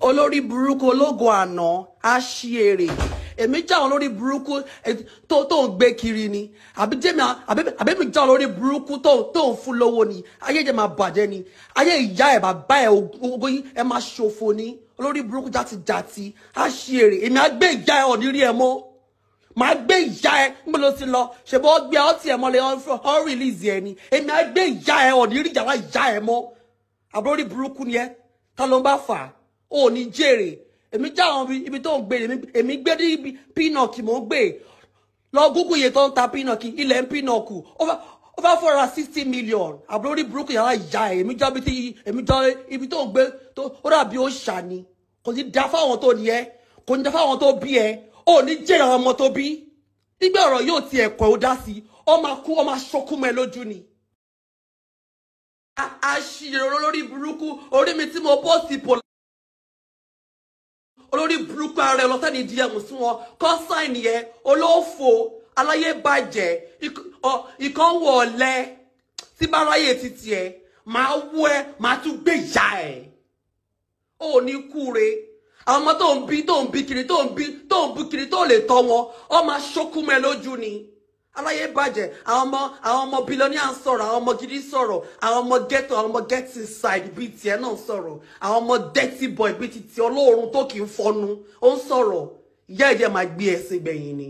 olórí burúkú ológo àná á ṣí èrè. Èmi já àwọn olórí burúkú tó tó ń gbé kiri ni. Àbí jẹ́mi àbẹ́mi já àwọn olórí burúkú tó tó ń fún lówó ni. Ayé jẹ́ máa bàjẹ́ ni. Ayé ìyá ẹ̀ bàbá ẹ̀ ogo yín ẹ̀ máa ṣòfò ni. Olórí burúkú játijàti á ṣí èrè. Èmi á gbé ìyá ẹ̀ ọ̀ní rí ẹ mọ́. Màá gbé ìyá ẹ níbo ló ti lọ? Ṣèbí ó gbé ọtí ẹ mọ́lẹ̀ ọ rìlíìsì ẹ ni? Èmi á gbé ìyá ẹ ọ̀ní rí ìyàwó ìyá ẹ mọ́. Àbúrò rí burúkú ni ẹ? Ta ló ń bá fà á ò ní jèrè. Èmi já àwọn ibi tó ń gbé èmi gbé ní pínọ̀kì mò ń gbé. Lọ gúgú iye tó ń ta pínọ̀kì ilẹ̀ ń pínọ̀kù ó fẹ́ fọ́ra sixty million. Àbúrò rí burúkú yàrá ìyá ẹ èmi já ibi tó ń gbé ó dàbí ó ṣà ni. Kò ní da fáwọn tó ní ẹ kò ní da fáwọn tó bí ẹ. Ò ní jèrè àwọn ọmọ tó bí. Nígbà ọ̀rọ̀ yóò ti ẹ̀kọ́ ó dá sí ọ máa kú ọ máa ẹ lójú ni. Àṣìrò olórí burúkú. Orí mi tí mo bọ́ sí pò olórí burúkú ara ẹ lọ́sẹ̀ ní dm sí wọn. Kọ́ sáìnì yẹn olófò aláyé bàjẹ́ ìkan wọ̀ ọ̀lẹ́. Tí bá ráyè títì ẹ̀ máa wú ẹ máa tún gbé ìyá ẹ̀. Ò ní kúre àwọn ọmọ tó ń bí tó ń bí kiri tó ń bí kiri tó lè tọ́ wọn ọ máa ṣókú mẹ́ lójú ni aláyé bàjẹ́ àwọn ọmọ àwọn ọmọ billionaire ń sọ̀rọ̀ àwọn ọmọ gidi sọ̀rọ̀ àwọn ọmọ ghetto àwọn ọmọ get inside bíi tiẹ̀ náà sọ̀rọ̀ àwọn ọmọ dirty boy bíi ti ti olóorun tó kì í fọnu ó ń sọ̀rọ̀. Ìyá ìjẹ́ máa gbé ẹ̀sìn gbẹ̀yìn ni.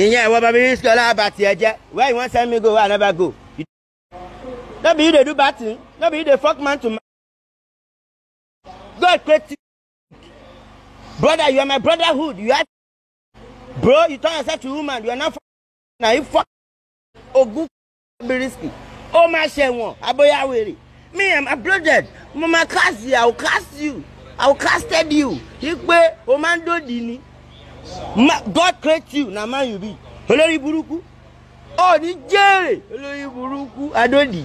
ìyẹn ìwọ bàbá yìí sọlá àbàtì ẹjẹ where you wan send me go where i never go? No be you dey do bad thing. No be you dey fok man to man. God create brother you are my brotherhood. You are bro you turn yourself to woman. You are not na you fok ogun biriski. Ó máa ṣẹ̀wọ̀n aboyawere me i'm uploaded mo máa cast you. I will cast you. I will casted you. Ipe o máa ń dòdì ni. Ma, God create you. Na man you be. Olórí burúkú ó ní jèrè olórí burúkú adódì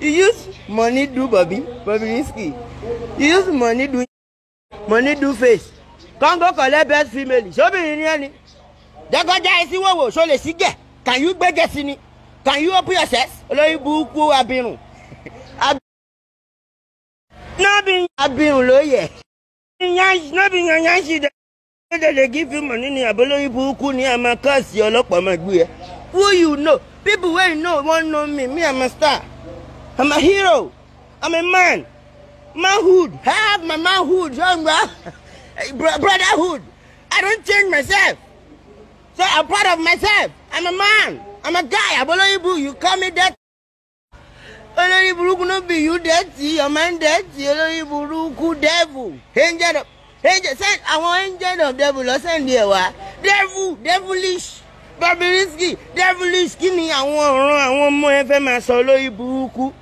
you use money do bobby. Bobrisky you use money do money do face congo collect best female. Sóbìnrin ni ẹni jẹgọjá ẹ sí wòwò ṣó lè sí gẹ? Can you gbẹgẹ sí ni? Can you open your chest olórí burúkú abirùn. Nọ́ọ̀bì abirùn ló yẹ. Nọ́ọ̀bì yan yan ṣì dẹ they dey give you money ni? Abolórí burúkú ni? Máa káàsì ọlọ́pàá máa gbé ẹ. who you know? People wey you know wan know me. Me i'm a star. I'm a hero. I'm a man. Manhood. I have my manhood brotherhood. I don change myself. So i'm proud of myself. I'm a man. I'm a guy. Abolórí burúkú you call me that. olórí burúkú no be you dirty. Your mind dirty. Olórí burúkú devil. Angel of angel send àwọn angel of devil lọ sẹ́ndì ẹ̀ wá. Devil devilish. Babiriski devilish. Kí ni àwọn ọ̀ràn àwọn ọmọ ẹ fẹ́ máa sọ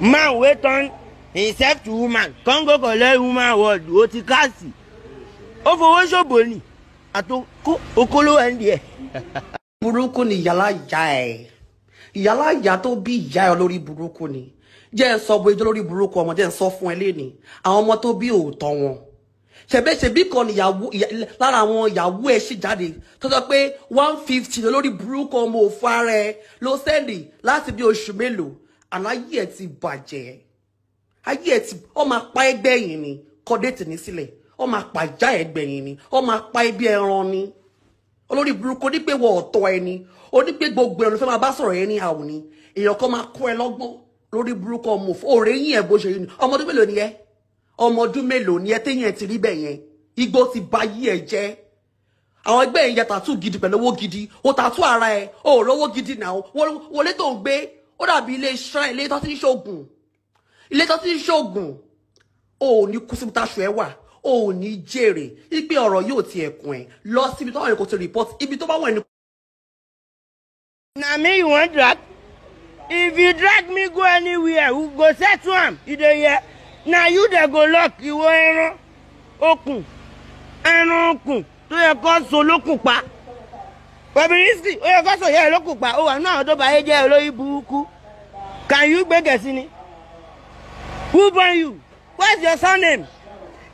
man wey turn himself to woman. Congo collect woman ti káàsì ó fowó ṣòbò ni àtò okòló ẹ̀ ń di ẹ̀. burúkú ni ìyálà ìyá ẹ. Ìyálà ìyá tó bí ìyá ẹ lórí burúkú ni. Jẹ́ ẹ sọ ijó lórí burúkú ọmọ jẹ́ ẹ sọ fún ẹ lẹ́ni àwọn ọmọ tó bí òótọ́ wọn. Ṣẹ̀bẹ́ ṣẹ̀bí kan ìyàwó lára àwọn ìyàwó ẹ̀ ṣì jáde. Tó pé one fifty lórí burúkú ọmọ òfò ara ẹ ló sẹ́ndì láti bí oṣù mélòó. Àná ayé ẹ̀ ti bàjẹ́. Ayé ẹ̀ ti ọ máa pa ẹgbẹ́ yìí ni. Kọ́ déètì ní sílẹ̀ ọ máa pa ìjà ẹgbẹ́ yìí ni. Ọ máa pa ẹbí ẹran ni. Olórí burúkú onípé wọ ọ̀tọ̀ ẹni onípé gbogbo ẹnu fẹ́ máa bá sọ̀rọ̀ ẹni àwọn ni èèyàn kan máa kọ́ ẹ lọ́gbọ́n. Lórí burúkú ọmọ òfò òrè yín ẹ̀ bó ṣe yìí ni. Ọmọ ọdún mélòó ni ẹ? Ọmọ ọdún mélòó ni ẹ téyàn ti rí bẹ́ẹ̀ yẹn? Igbó ti ba yí ẹ jẹ́. Àwọn ẹgbẹ́ yẹn ya tàtú gidi pẹ̀lú owó gidi. O tàtú ara ẹ. O ò lówó gidi náà wọlé tó ń gbé. Ó dàbí ilé iṣẹ́ ilé tó ti ń ṣoògùn. Ilé tó ti ń ṣoògùn. O ò táṣù ẹ wà o ò ní jèrè ipe ọ̀rọ̀ yóò ti ẹ̀kún ẹ̀. Lọ síbi tó wà ní ti report. Ibi tó bá wà ní. na me you wan drag? If you drag me go anywhere we go settle am you dey hear? Na you dey go lock ìwọ ẹran okùn ẹran okùn tó yẹ kó so lókùn pa. Bobrisky ó yẹ kó so yẹ lókùn pa ó wà nínú àwọn tó bá yé jẹ́ olórí burúkú. Can you gbé gẹ̀ẹ́sì ni? Who born you? What's your surname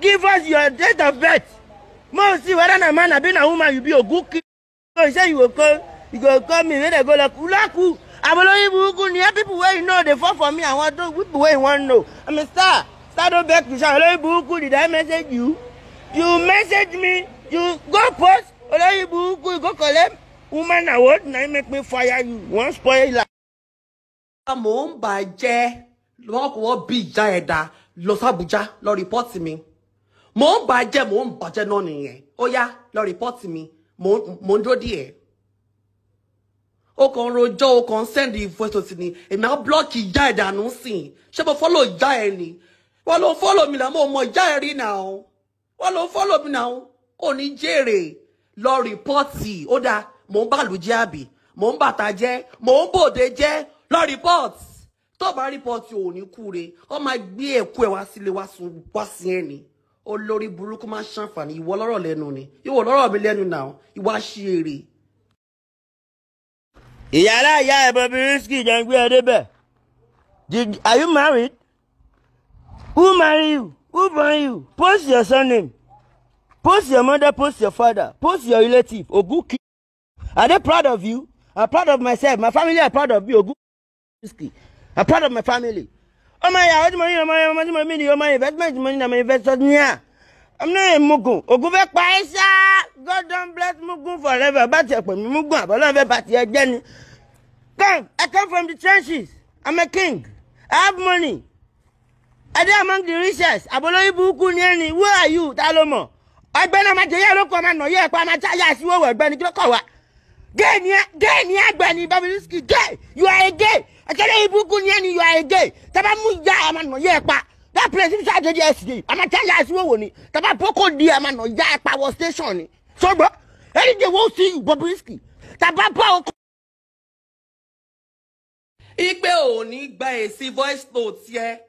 give us your date of birth mo see whether na man abi na woman you be ogun kid so say you go call you go call me make dem go lock who Abolóyè burúkú ni ẹ people wey you know dey fall for me àwọn tó people wey you wan know. I'm a star. Star don beg to shine. Olóyè burúkú did I message you? You message me. You go post. Olóyè burúkú you go collect woman award na im make me fire you. Wan spoil life. mò ń bàjẹ́ wọn kò wọ́n bí ìjà ẹ̀dá lọ sàbújá lọ rìpọ́ọ̀tì mi mò ń bàjẹ́ mò ń bàjẹ́ náà nìyẹn. Ó yá lọ rìpọ́ọ̀tì mi. Mò ń dúró díẹ̀. Ó kàn ń rojọ́ ó kàn ń sẹ́ndì voice note ni èmi á blọ́ọ̀kì ìjà ẹ̀dá nù sìn ṣé mo fọ́lọ̀ ìjà ẹ̀ ni? Wọ́n ló fọ́lọ̀ mi náà. Mo mọ ìjà ẹ̀ rí náà. Wọ́n ló fọ́lọ̀ mi náà. Ò ní jèrè. Lọ rìpọ́ọ̀tì ó dáa mò ń bàlùjẹ́ àbí? Mò ń bàtà jẹ́. Mò ń bòde jẹ́. Lọ rìpọ́ọ̀tì tó bá rìpọ́ọ̀tì ò ní kúre ọ máa gbé ẹ̀kú ẹ̀ wá sílé wá sí ẹ̀ ni olórí burúkú máa ṣàǹfààní ìwọ lọ́rọ̀ lẹ́nu ni ìwọ lọ́rọ̀ mi lẹ́nu náà ìwà ṣe èrè. ìyá ẹ̀ Bobrisky jẹ́ ń gbé ẹ débẹ̀. Are you married? Who marry you? Who born you? Post your surname. Post your mother, post your father, post your relative. Oguki. Are they proud of you? I'm proud of myself. My family are proud of you. Oguki. I'm proud of my family. Oh my God, money, oh my, money, my money, oh my investment, money, my investment. Yeah. I'm not a Mugun. Ogun fẹ́ pa ẹ́ ṣá. God don bless Mugun forever. Bá tiẹ̀ pè mí Mugun àbọ̀lọ́ fẹ́ bá tiẹ̀ jẹ́ ni. Come, I come from the trenches. I'm a king. I have money. I dey among the richest. Àbọ̀lọ́yìn burúkú ni ẹni. Who are you? Ta ló mọ̀? Ọgbẹ́ni ọmọ jẹ́yẹ́ ló kọ́ ọmọ nà yẹ́ ẹ̀pọ̀ ọmọ táyà àṣìwò ọ̀gbẹ́ni kí ló kọ̀ wá. Gay ni ẹ gay ni ẹ gbẹ̀ni Bobrisky gay. You are a gay. Ẹ̀kẹ́lẹ́ ibùkún ni ẹni you are a gay. Tẹ́bá mú ìyá ọmọ nà yẹ́ ẹ̀pá. That place if ṣáà jẹ́jẹ́ ẹ̀sìn ọmọ táyà àṣìwò wò ni. Tẹ́bá boko di ọmọ nà yá ẹ̀pá wọ station ni. Sọgbọ́, ẹni jẹ́ wọ́n sí you Bobrisky. Tẹ́bá bọ́ ọkọ. ipe ò ní gba èsì voice note yẹ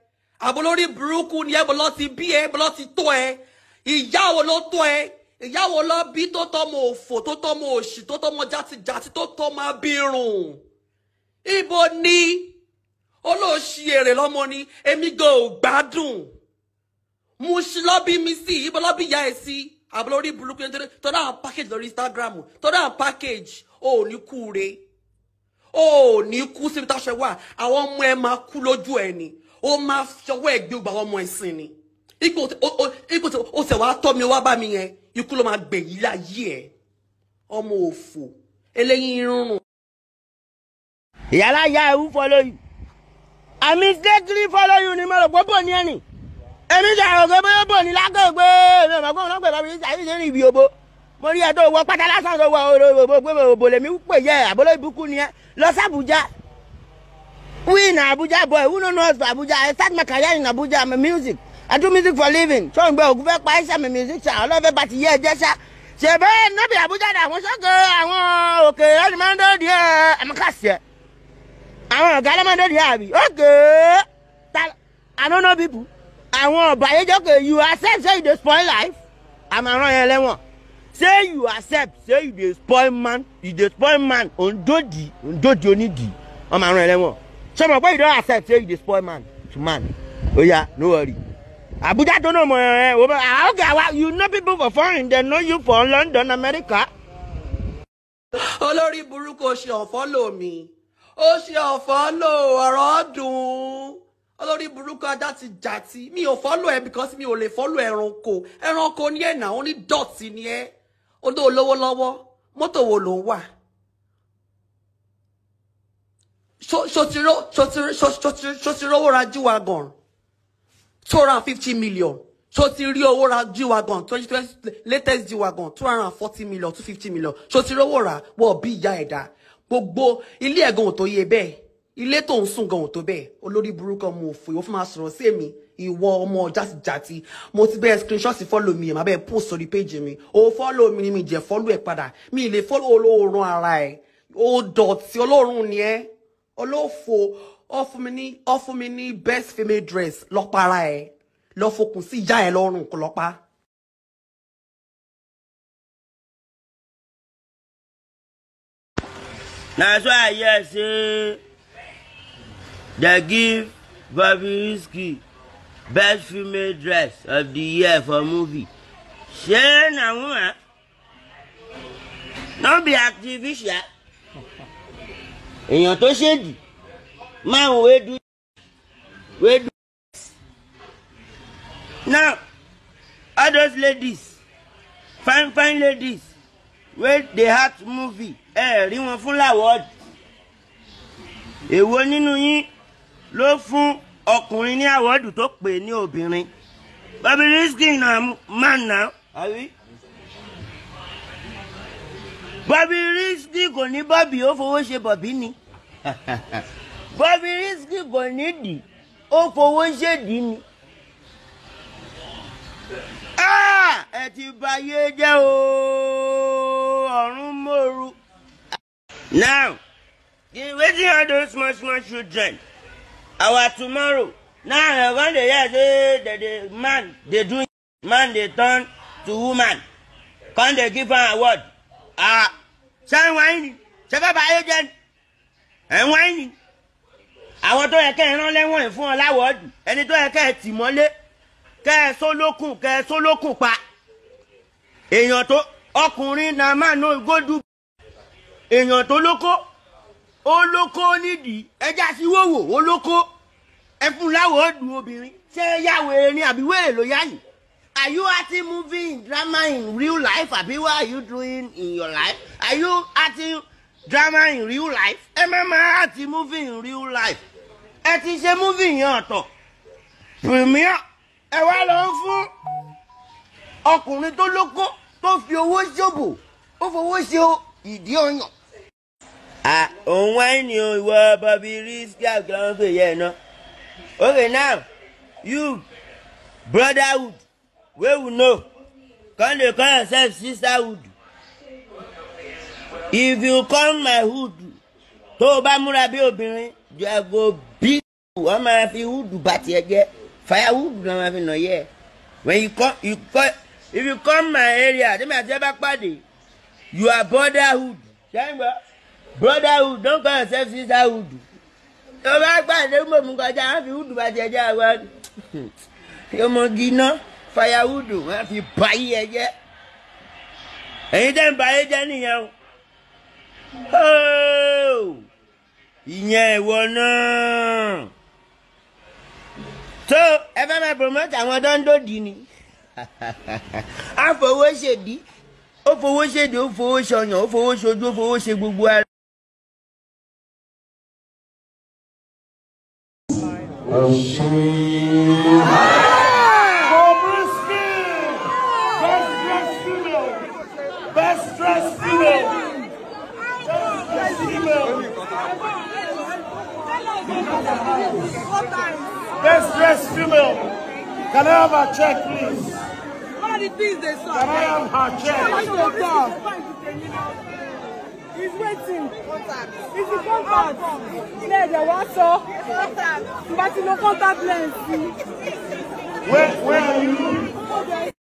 àbólórí burúkú ni ẹ bọ́lọ́ ti bí ẹ bọ́lọ́ ti tó ẹ ìyá wo ló tó ẹ ìyá wo ló bí tó tọ́mọ òfò tó tọ́mọ òṣì tó tọ́mọ játijàti tó tọ́mọ abirùn? Ibo ni? Olóòṣì èrè lọ́mọ ni. Èmi gan ò gbádùn. Mo ṣì lọ́ mi sí ibo lọ́ ìyá ẹ sí? Àbólórí burúkú nítorí tó dáhùn package lórí Instagram. Tó dáhùn package. Ò ní kú re. Ó ní kú síbi táṣẹ wà. Àwọn ọmọ ẹ máa kú lójú ẹ ni. Ó máa fọwọ́ ẹ gbé gbà ọmọ ẹ sìn ni. Ipò tí ó tẹ̀ wá tọ́ mi wá bá mi yẹn ikú ló máa gbẹ̀yìn láyé ẹ. Ọmọ òfò. Eléyìí rúnrún. ìyálà ya ewu follow you I mistakenly follow you ni mo rò pé bò ní ẹnì èmi ṣàrò pé bóyá bò ní lágbègbè mi ò mọ̀ náà pè ṣàyè ṣe ní ibi òbó mo rí ẹ tó pátá lásán tó wọ òbò lèmi pè yẹ àbóló ìbùkún ni ẹ. Lọ Abuja we na Abuja boy who no know us for Abuja I start my in music I do music for living. Òun gbé ògùn fẹ́ pa ẹ́ sàmì musician ọlọ́fẹ́ bá ti yẹ ẹ jẹ́ sá ṣe bẹ́ẹ̀ nọ́bì Abuja dà àwọn sọ́kè àwọn òkè ẹnìmọ́ndé díẹ̀ àmọ́kàṣẹ́ àwọn ọ̀gá ẹlẹ́mọ́ndé díẹ̀ àbí òkè I don't know people. Àwọn ọ̀bàyéjọ́ kè you accept say you dey spoil life. Àmàràn yẹn lẹ́wọ̀n say you accept say you dey spoil man you dey spoil man. Ondodi ondodi onidi ọmọ àrùn ẹlẹ́wọ̀n ṣé mo pé you don accept say you dey spoil man? To man oya no worry Abuja náà mọ ẹ ẹ wò bá ah okay àwa you know people for foreign dem know you for London America. olórí burúkú ó ṣe ọ̀fọ́lò mi ó ṣe ọ̀fọ́lò ọ̀rọ̀ dùn olórí burúkú ajá ti jàti mi ò fọ́lò ẹ because mi ò lè fọ́lò ẹranko. Ẹranko ní ẹ̀nà ó ní dọ̀tí ni ẹ. Odó olówó lọ́wọ́ mọ́tò wo ló ń wà? Ṣòtìrówó ra jíwagàn two hundred and fifty million. Ṣòtìrí owó ra jíwagàn twenty twenty latest jíwagàn two hundred and forty million two fifty million. Ṣòtìrówó ra wọ́n bí ìyá ẹ̀dá gbogbo ilé ẹ̀gàn ò tó yẹ bẹ́ẹ̀. Ilé tó ń sùn gan ò tó bẹ́ẹ̀. Olórí burúkú ọmọ òfò ìwọ fún máa sọ̀rọ̀ sí èmi. Ìwọ ọmọ játijàti. Mo ti bẹ́ẹ̀ screenshot follow mi ẹ̀ máa bẹ́ẹ̀ post sórí page mi. O follow mi ni mi jẹ́ follow ẹ̀ padà. Mi lè follow olóorun ara ẹ̀. O dọ̀tí olóorun ni ẹ́. Olófo ọ fún mi ní fún mi ní best female dress lọ́pàá ẹ̀. Lọ fokùn sí ìyá ẹ̀ lọ́rùn kò lọ́pàá. na so i hear say dem give Bobrisky best female dress of the year for movie. Shey na woman no be artificial èèyàn tó ṣèdì márùn wédú wédú. now all those ladies fine fine ladies wey dey act movie ẹ rí wọn fún lawọd èwo nínú yín ló fún ọkùnrin ní àwọ́dù tó pè ní obìnrin Bobrisky na man now àbí. Bobrisky kò ní bọ́bì ó fowó ṣe bọ̀bí ni Bobrisky kò ní dì ó fowó ṣèdí ni. Ah! ẹ ti bayé jẹ́ o ọ̀run mòru. now wetin all those small small children our tomorrow now dem come dey hear say the the man dey do man dey turn to woman come dey give am award ah ṣé ń wáyé ni ṣé fẹ́ bá ayé jẹ́ ẹ̀ ń wáyé ni àwọn tó yẹ kẹ́ ẹ rán lẹ́wọ̀n yìí fún ọ láwọ̀ọ́dù ẹni tó yẹ kẹ́ ẹ tì mọ́lé kẹ́ ẹ sólókùn kẹ́ ẹ sólókùn pa. Èèyàn tó ọkùnrin náà máa ná gódù èèyàn tó lóko ó lóko nídìí. Ẹja sí wòwò ó lóko. Ẹ fún láwọ̀ọ́dù obìnrin. Ṣé yàwó erin àbí wèrè ló yá are you acting movie in drama in real life? Àbí what are you doing in your life? Are you acting drama in real life? Ẹ má máa àti movie in real life ẹ ti ṣe movie yẹn ọ̀tọ̀. Premier ẹ wá lọ fún ọkùnrin tó lóko tó fi owó ṣòbò ó fowó ṣe ìdí ọyàn. òun wáìnì o ìwọ ń pè yẹ ẹ náà okay now you brotherhood wey we know. Come dey call yourself sisterhood. If you come my hood tó o bá múra bí obìnrin you go wọ́n máa fi hood bá tiẹ̀ jẹ́. Firewood náà máa fi nà yẹ. When you come you come if you come my area tẹ́mi àti ẹ bá pàdé you are brotherhood. Ṣẹ́yìn brotherhood don't call yourself sisterhood. Tó bá pàdé mọ̀mú kọjá wọ́n fi hood bá tiẹ̀ jẹ́ àwọn ọmọge iná firewood wọ́n fi bá yí ẹ jẹ́. Ẹ̀yin tẹ́ ń bá yé jẹ́ nìyẹn o. Ìyẹn ìwọ náà ẹ fẹ́ máa promote àwọn dọ́ńdọ́dì ni a fowó ṣèdí ó fowó ṣèdí ó fowó ṣọyàn ó fowó ṣojú ó fowó ṣe gbogbo ara. Best dressed female! Best dressed female! Can I have her check, please? All the things they saw. Can I have her check? He's waiting. He's in contact. Ilé ẹ̀jẹ̀ wá sọ. Ìgbà tí lo contact lens. Where, where are you?